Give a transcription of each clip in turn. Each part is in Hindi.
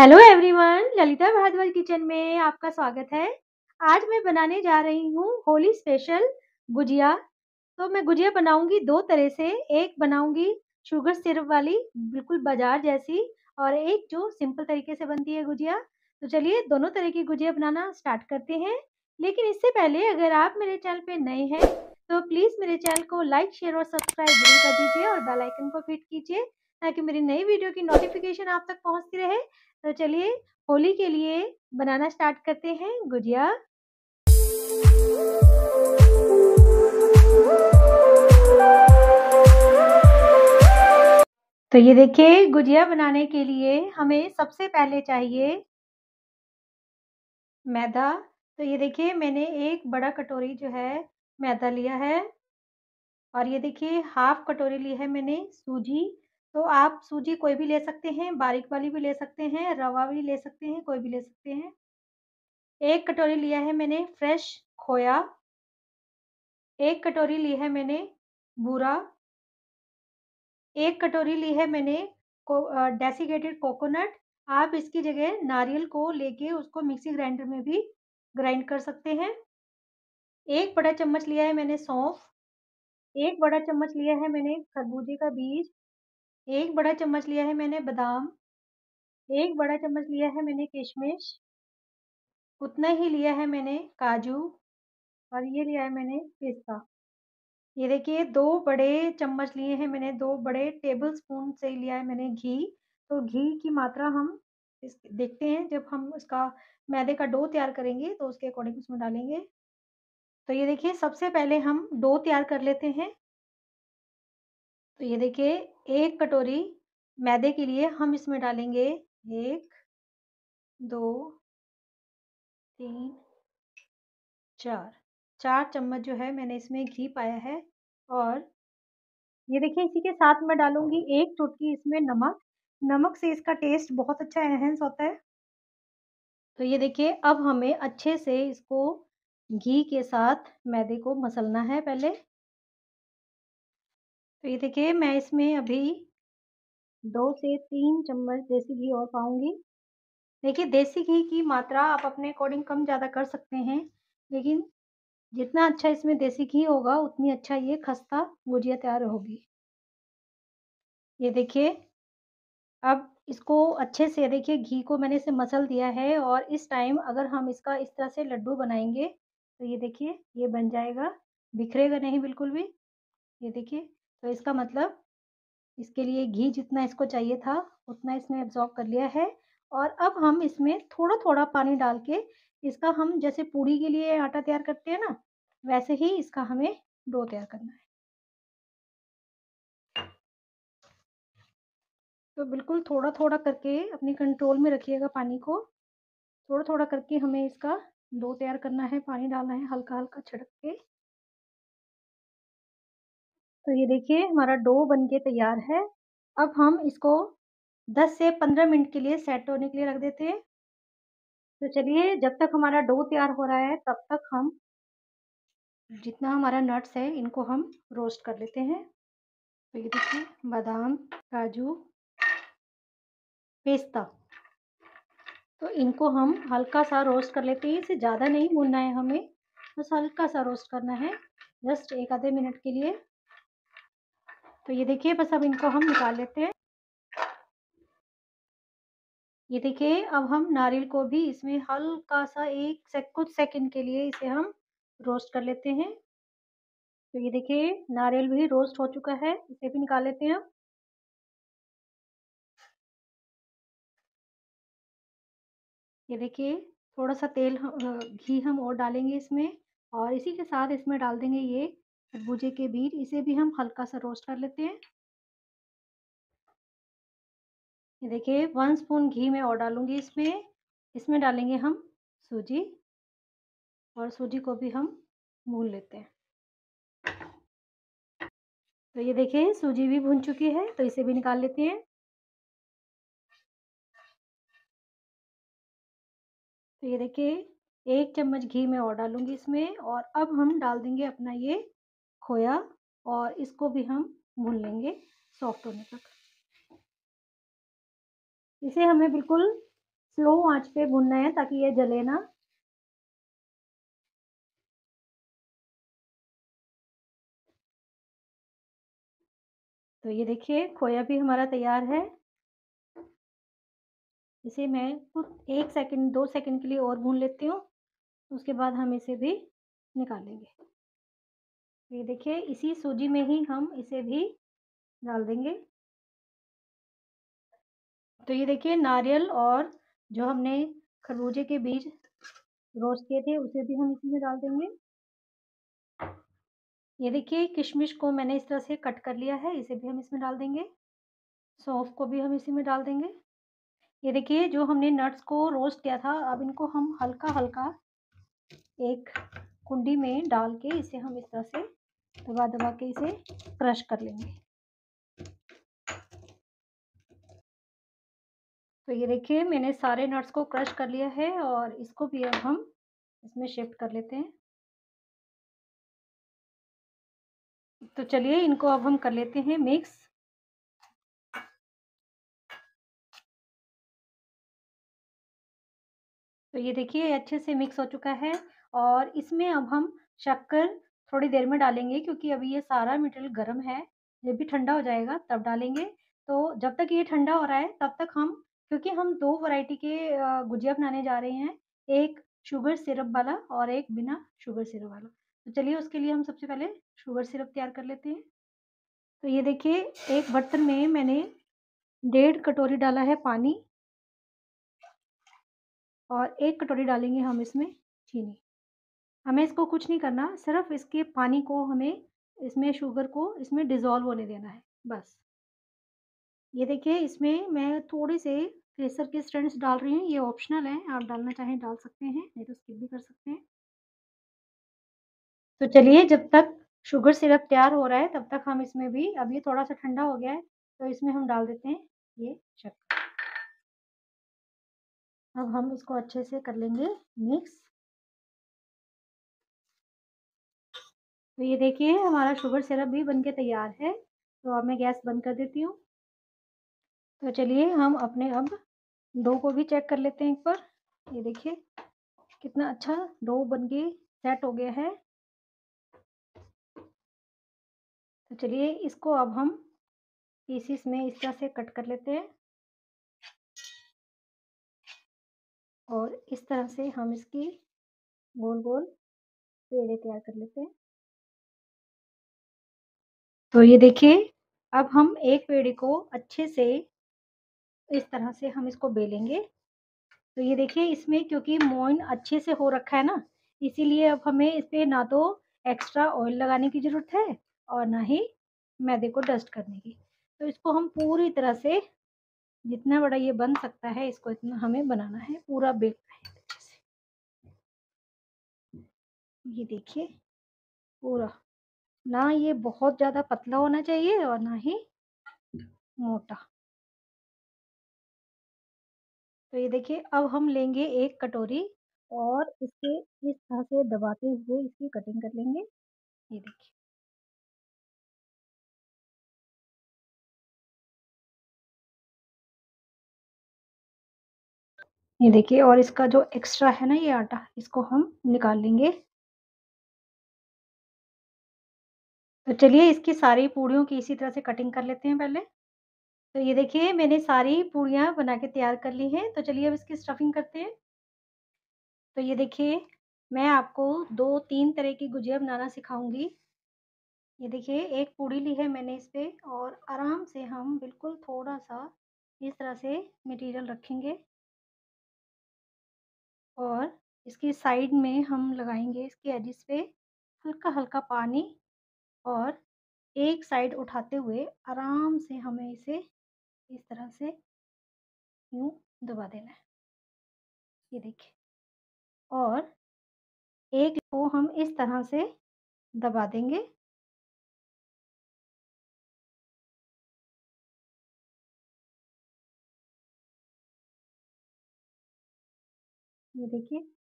Hello everyone Lalita Bhardwaj kitchen में आपका स्वागत है। आज मैं बनाने जा रही हूँ होली स्पेशल गुजिया। तो मैं गुजिया बनाऊँगी दो तरह से, एक बनाऊँगी शुगर सिरप वाली, बिल्कुल बाज़ार जैसी, और एक जो सिंपल तरीके से बनती है गुजिया। तो चलिए दोनों तरह की गुजिया बनाना स्टार्ट करते हैं। लेकिन इससे पहले अगर आप मेरे चैनल पे नए हैं तो प्लीज़ मेरे चैनल को लाइक शेयर और सब्सक्राइब ज़रूर कर दीजिए और बेलाइकन को फिट कीजिए। ताकि मेरी नई वीडियो की नोटिफिकेशन आप तक पहुँचती रहे। तो चलिए, होली के लिए बनाना स्टार्ट करते हैं। गुजिया तो ये देखिए गुजिया बनाने के लिए हमें सबसे पहले चाहिए मैदा। तो ये देखिए, मैंने एक बड़ा कटोरी जो है, मैदा लिया है। और ये देखिए, हाफ़ कटोरी ली है मैंने सूजी। तो आप सूजी कोई भी ले सकते हैं, बारीक वाली भी ले सकते हैं, रवा भी ले सकते हैं, कोई भी ले सकते हैं। एक कटोरी लिया है मैंने फ्रेश खोया। एक कटोरी ली है मैंने बूरा। एक कटोरी ली है मैंने को डेसिकेटेड कोकोनट आप इसकी जगह नारियल को लेके उसको मिक्सी ग्राइंडर में भी ग्राइंड कर सकते हैं। एक बड़ा चम्मच लिया है मैंने सौंफ। एक बड़ा चम्मच लिया है मैंने खरबूजे का बीज। एक बड़ा चम्मच लिया है मैंने बादाम। एक बड़ा चम्मच लिया है मैंने किशमिश। उतना ही लिया है मैंने काजू और ये लिया है मैंने पिस्ता। ये देखिए, दो बड़े चम्मच लिए हैं मैंने, दो बड़े टेबल स्पून से लिया है मैंने घी। तो घी की मात्रा हम इस, देखते हैं, जब हम उसका मैदे का डो तैयार करेंगे तो उसके अकॉर्डिंग उसमें डालेंगे। तो ये देखिए, सबसे पहले हम डो तैयार कर लेते हैं। तो ये देखिए एक कटोरी मैदे के लिए हम इसमें डालेंगे एक, दो, तीन, चार। चार चम्मच जो है मैंने इसमें घी पाया है और ये देखिए इसी के साथ मैं डालूँगी एक चुटकी इसमें नमक। नमक से इसका टेस्ट बहुत अच्छा एनहेंस होता है। तो ये देखिए अब हमें अच्छे से इसको घी के साथ मैदे को मसलना है पहले। तो ये देखिए, मैं इसमें अभी दो से तीन चम्मच देसी घी और पाऊँगी। देखिए, देसी घी की मात्रा आप अपने अकॉर्डिंग कम ज़्यादा कर सकते हैं, लेकिन जितना अच्छा इसमें देसी घी होगा, उतनी अच्छा ये खस्ता गुजिया तैयार होगी। ये देखिए, अब इसको अच्छे से देखिए, घी को मैंने इसे मसल दिया है और इस टाइम अगर हम इसका इस तरह से लड्डू बनाएँगे तो ये देखिए, ये बन जाएगा, बिखरेगा नहीं बिल्कुल भी। ये देखिए तो इसका मतलब इसके लिए घी जितना इसको चाहिए था, उतना इसने एब्जॉर्ब कर लिया है। और अब हम इसमें थोड़ा थोड़ा पानी डाल के इसका हम जैसे पूड़ी के लिए आटा तैयार करते हैं ना, वैसे ही इसका हमें डो तैयार करना है। तो बिल्कुल थोड़ा थोड़ा करके अपने कंट्रोल में रखिएगा पानी को। थोड़ा थोड़ा करके हमें इसका डो तैयार करना है, पानी डालना है हल्का हल्का छिड़क के। तो ये देखिए, हमारा डो बन के तैयार है। अब हम इसको 10 से 15 मिनट के लिए सेट होने के लिए रख देते हैं। तो चलिए, जब तक हमारा डो तैयार हो रहा है, तब तक हम जितना हमारा नट्स है, इनको हम रोस्ट कर लेते हैं। तो ये देखिए, बादाम, काजू, पेस्ता। तो इनको हम हल्का सा रोस्ट कर लेते हैं। इसे ज़्यादा नहीं भूनना है हमें, बस हल्का सा रोस्ट करना है, जस्ट एक आधे मिनट के लिए। तो ये देखिए, बस अब इनको हम निकाल लेते हैं। ये देखिए, अब हम नारियल को भी इसमें हल्का सा एक से कुछ सेकंड के लिए इसे हम रोस्ट कर लेते हैं। तो ये देखिए, नारियल भी रोस्ट हो चुका है, इसे भी निकाल लेते हैं ये देखिए थोड़ा सा तेल घी हम और डालेंगे इसमें और इसी के साथ इसमें डाल देंगे ये खरबूजे के बीज, इसे भी हम हल्का सा रोस्ट कर लेते हैं। ये देखिए वन स्पून घी में और डालूँगी इसमें। इसमें डालेंगे हम सूजी और सूजी को भी हम भून लेते हैं। तो ये देखिए, सूजी भी भून चुकी है तो इसे भी निकाल लेते हैं। तो ये देखिए, एक चम्मच घी में और डालूँगी इसमें और अब हम डाल देंगे अपना ये खोया और इसको भी हम भून लेंगे सॉफ्ट होने तक इसे हमें बिल्कुल स्लो आँच पे भूनना है ताकि ये जले ना। तो ये देखिए खोया भी हमारा तैयार है। इसे मैं कुछ एक सेकंड दो सेकंड के लिए और भून लेती हूँ, उसके बाद हम इसे भी निकाल लेंगे। ये देखिए इसी सूजी में ही हम इसे भी डाल देंगे। तो ये देखिए नारियल और जो हमने खरबूजे के बीज रोस्ट किए थे उसे भी हम इसी में डाल देंगे। ये देखिए किशमिश को मैंने इस तरह से कट कर लिया है, इसे भी हम इसमें डाल देंगे। सौंफ को भी हम इसी में डाल देंगे। ये देखिए जो हमने नट्स को रोस्ट किया था, अब इनको हम हल्का-हल्का एक कुंडी में डाल के इसे हम इस तरह से दबा-दबा के इसे क्रश कर लेंगे। तो ये देखिए, मैंने सारे नट्स को क्रश कर लिया है और इसको भी अब हम इसमें शिफ्ट कर लेते हैं। तो चलिए, इनको अब हम कर लेते हैं मिक्स। तो ये देखिए अच्छे से मिक्स हो चुका है और इसमें अब हम शक्कर थोड़ी देर में डालेंगे क्योंकि अभी ये सारा मटेरियल गर्म है। जब भी ठंडा हो जाएगा तब डालेंगे। तो जब तक ये ठंडा हो रहा है तब तक हम क्योंकि हम दो वैरायटी के गुजिया बनाने जा रहे हैं, एक शुगर सिरप वाला और एक बिना शुगर सिरप वाला। तो चलिए उसके लिए हम सबसे पहले शुगर सिरप तैयार कर लेते हैं। तो ये देखिए एक बर्तन में मैंने डेढ़ कटोरी डाला है पानी और एक कटोरी डालेंगे हम इसमें चीनी। हमें इसको कुछ नहीं करना, सिर्फ़ इसके पानी को हमें इसमें शुगर को इसमें डिज़ोल्व होने देना है, बस। ये देखिए इसमें मैं थोड़े से केसर के स्ट्रेंड्स डाल रही हूँ, ये ऑप्शनल है, आप डालना चाहें डाल सकते हैं, नहीं तो स्किप भी कर सकते हैं। तो चलिए जब तक शुगर सिरप तैयार हो रहा है तब तक हम इसमें भी अब ये थोड़ा-सा ठंडा हो गया है, तो इसमें हम डाल देते हैं ये शक्कर। अब हम इसको अच्छे से कर लेंगे मिक्स। तो ये देखिए हमारा शुगर सिरप भी बन के तैयार है, तो अब मैं गैस बंद कर देती हूँ। तो चलिए हम अपने अब डो को भी चेक कर लेते हैं एक बार। ये देखिए कितना अच्छा डो बन के सेट हो गया है। तो चलिए इसको अब हम पीसीस में इस तरह से कट कर लेते हैं। और इस तरह से हम इसकी गोल-गोल पेड़े तैयार कर लेते हैं। तो ये देखिए अब हम एक पेड़े को अच्छे से इस तरह से हम इसको बेलेंगे। तो ये देखिए इसमें क्योंकि मोइन अच्छे से हो रखा है ना, इसीलिए अब हमें इस पर ना तो एक्स्ट्रा ऑयल लगाने की ज़रूरत है और ना ही मैदे को डस्ट करने की। तो इसको हम पूरी तरह से जितना बड़ा ये बन सकता है, इसको इतना हमें बनाना है, पूरा बेलना है अच्छे से। ये देखिए पूरा, ना ये बहुत ज़्यादा पतला होना चाहिए और ना ही मोटा। तो ये देखिए अब हम लेंगे एक कटोरी और इसे इस तरह से दबाते हुए इसकी कटिंग कर लेंगे। ये देखिए। ये देखिए और इसका जो एक्स्ट्रा है ना ये आटा, इसको हम निकाल लेंगे। तो चलिए इसकी सारी पूड़ियों की इसी तरह से कटिंग कर लेते हैं पहले। तो ये देखिए मैंने सारी पूड़ियाँ बना के तैयार कर ली हैं, तो चलिए अब इसकी स्टफिंग करते हैं। तो ये देखिए मैं आपको 2-3 तरह की गुजिया बनाना सिखाऊँगी। ये देखिए एक पूड़ी ली है मैंने इस पर और आराम से हम बिल्कुल थोड़ा-सा इस तरह से मटीरियल रखेंगे। और इसकी साइड में हम लगाएँगे इसके एजिस पे हल्का-हल्का पानी और एक साइड उठाते हुए आराम से हमें इसे इस तरह से यूँ दबा देना है। ये देखिए। और एक को हम इस तरह से दबा देंगे। ये देखिए।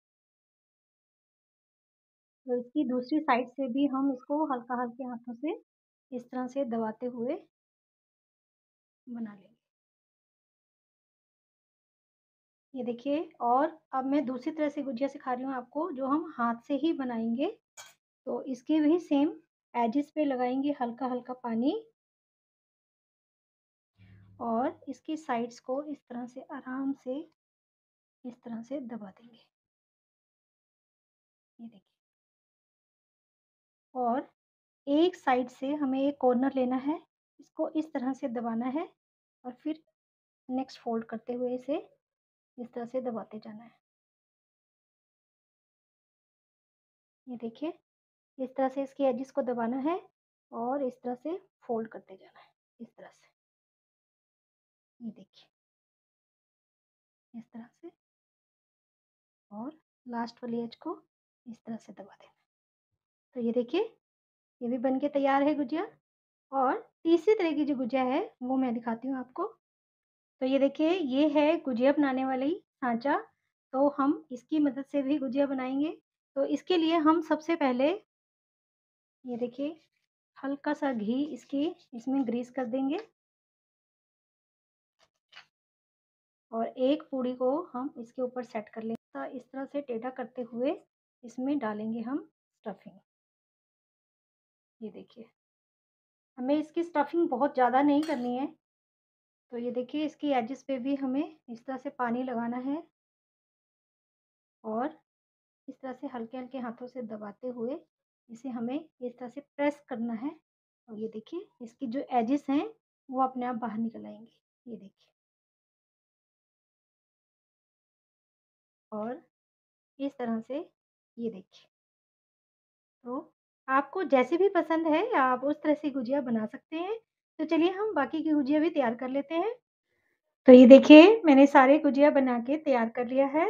तो इसकी दूसरी साइड से भी हम इसको हल्का-हल्के हाथों से इस तरह से दबाते हुए बना लेंगे। ये देखिए, और अब मैं दूसरी तरह से गुजिया सिखा रही हूँ आपको, जो हम हाथ से ही बनाएँगे। तो इसके भी सेम एजिस पे लगाएँगे हल्का हल्का पानी। और इसकी साइड्स को इस तरह से आराम से इस तरह से दबा देंगे। ये देखिए। और एक साइड से हमें एक कॉर्नर लेना है, इसको इस तरह से दबाना है और फिर नेक्स्ट फोल्ड करते हुए इसे इस तरह से दबाते जाना है। ये देखिए, इस तरह से इसकी एजिस को दबाना है और इस तरह से फोल्ड करते जाना है, इस तरह से। ये देखिए। इस तरह से और लास्ट वाली एज को इस तरह से दबा देना तो ये देखिए, ये भी बन के तैयार है गुजिया और तीसरी तरह की जो गुजिया है, वो मैं दिखाती हूँ आपको। तो ये देखिए, ये है गुजिया बनाने वाली सांचा। तो हम इसकी मदद से भी गुजिया बनाएँगे। तो इसके लिए हम सबसे पहले ये देखिए, हल्का सा घी इसकी, इसमें ग्रीस कर देंगे। और एक पूड़ी को हम इसके ऊपर सेट कर लेंगे। इस तरह से टेढ़ा करते हुए इसमें डालेंगे हम स्टफिंग। ये देखिए। हमें इसकी स्टफिंग बहुत ज़्यादा नहीं करनी है। तो ये देखिए, इसकी एजिस पे भी हमें इस तरह से पानी लगाना है। और इस तरह से हल्के हल्के हाथों से दबाते हुए इसे हमें इस तरह से प्रेस करना है। और ये देखिए, इसकी जो एजिस हैं, वो अपने आप बाहर निकल आएँगे। ये देखिए। और इस तरह से ये देखिए। तो आपको जैसे भी पसंद है, आप उस तरह से गुजिया बना सकते हैं। तो चलिए हम बाकी की गुजिया भी तैयार कर लेते हैं। तो ये देखिए, मैंने सारे गुजिया बना के तैयार कर लिया है।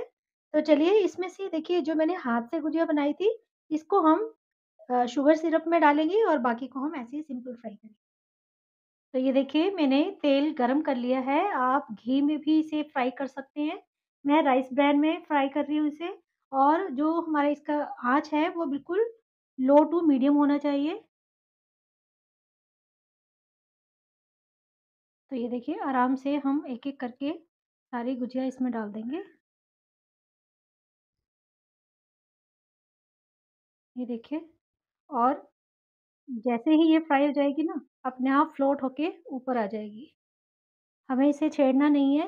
तो चलिए इसमें से देखिए, जो मैंने हाथ से गुजिया बनाई थी, इसको हम शुगर सिरप में डालेंगे और बाकी को हम ऐसे ही सिंपल फ्राई करेंगे। तो ये देखिए, मैंने तेल गरम कर लिया है। आप घी में भी इसे फ्राई कर सकते हैं। मैं राइस ब्रैन में फ्राई कर रही हूँ इसे। और जो हमारा इसका आँच है, वो बिल्कुल लो टू मीडियम होना चाहिए तो ये देखिए आराम से हम एक-एक करके सारी गुजिया इसमें डाल देंगे। ये देखिए और जैसे ही ये फ्राई हो जाएगी ना, अपने आप फ्लोट होके ऊपर आ जाएगी। हमें इसे छेड़ना नहीं है,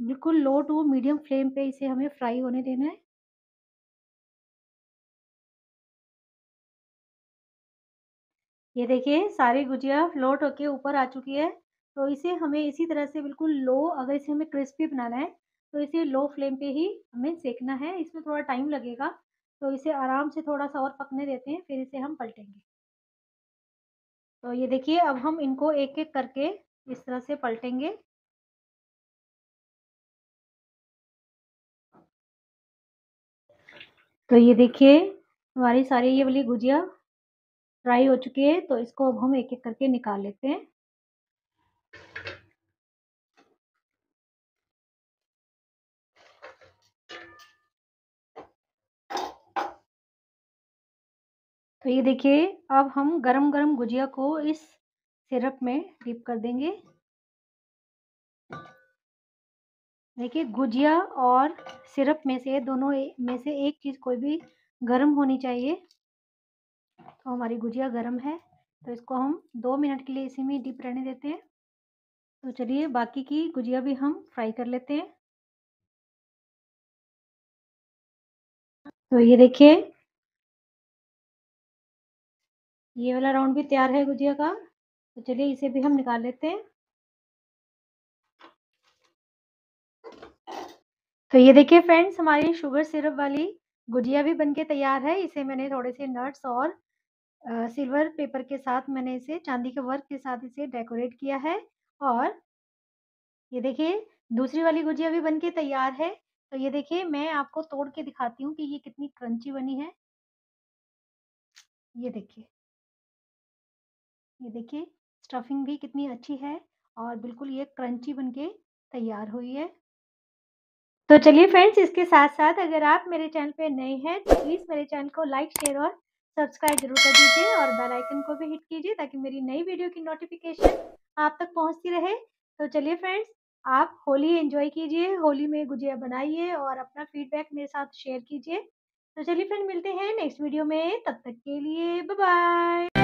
बिल्कुल लो टू मीडियम फ्लेम पे इसे हमें फ्राई होने देना है। ये देखिए, सारी गुजिया फ्लोट होके ऊपर आ चुकी है। तो इसे हमें इसी तरह से बिल्कुल लो अगर इसे हमें क्रिस्पी बनाना है तो इसे लो फ्लेम पे ही हमें सेकना है, इसमें थोड़ा टाइम लगेगा तो इसे आराम से थोड़ा सा और पकने देते हैं, फिर इसे हम पलटेंगे तो ये देखिए, अब हम इनको एक एक करके इस तरह से पलटेंगे तो ये देखिए, हमारी सारी ये वाली गुजिया फ्राई हो चुकी है तो इसको अब हम एक एक करके निकाल लेते हैं तो ये देखिए, अब हम गरम-गरम गुजिया को इस सिरप में डिप कर देंगे। देखिए, गुजिया और सिरप में से दोनों में से एक चीज़ कोई भी गरम होनी चाहिए। तो हमारी गुजिया गर्म है तो इसको हम दो मिनट के लिए इसी में डिप रहने देते हैं। तो चलिए बाकी की गुजिया भी हम फ्राई कर लेते हैं। तो ये देखिए ये वाला राउंड भी तैयार है गुजिया का तो चलिए इसे भी हम निकाल लेते हैं तो ये देखिए फ्रेंड्स, हमारी शुगर सिरप वाली गुजिया भी बनके तैयार है इसे मैंने थोड़े से नट्स और सिल्वर पेपर के साथ मैंने इसे, चांदी के वर्क के साथ इसे डेकोरेट किया है और ये देखिए, दूसरी वाली गुजिया भी बनके तैयार है। तो ये देखिए, मैं आपको तोड़ के दिखाती हूँ कि ये कितनी क्रंची बनी है। ये देखिए। ये देखिए, स्टफिंग भी कितनी अच्छी है और बिल्कुल ये क्रंची बनके तैयार हुई है। तो चलिए फ्रेंड्स, इसके साथ साथ अगर आप मेरे चैनल पे नए हैं तो प्लीज़ मेरे चैनल को लाइक, शेयर और सब्सक्राइब ज़रूर कर दीजिए और बेल आइकन को भी हिट कीजिए ताकि मेरी नई वीडियो की नोटिफिकेशन आप तक पहुँचती रहे तो चलिए फ्रेंड्स आप होली एंजॉय कीजिए, होली में गुजिया बनाइए और अपना फीडबैक मेरे साथ शेयर कीजिए। तो चलिए फ्रेंड मिलते हैं नेक्स्ट वीडियो में, तब तक के लिए बाय-बाय।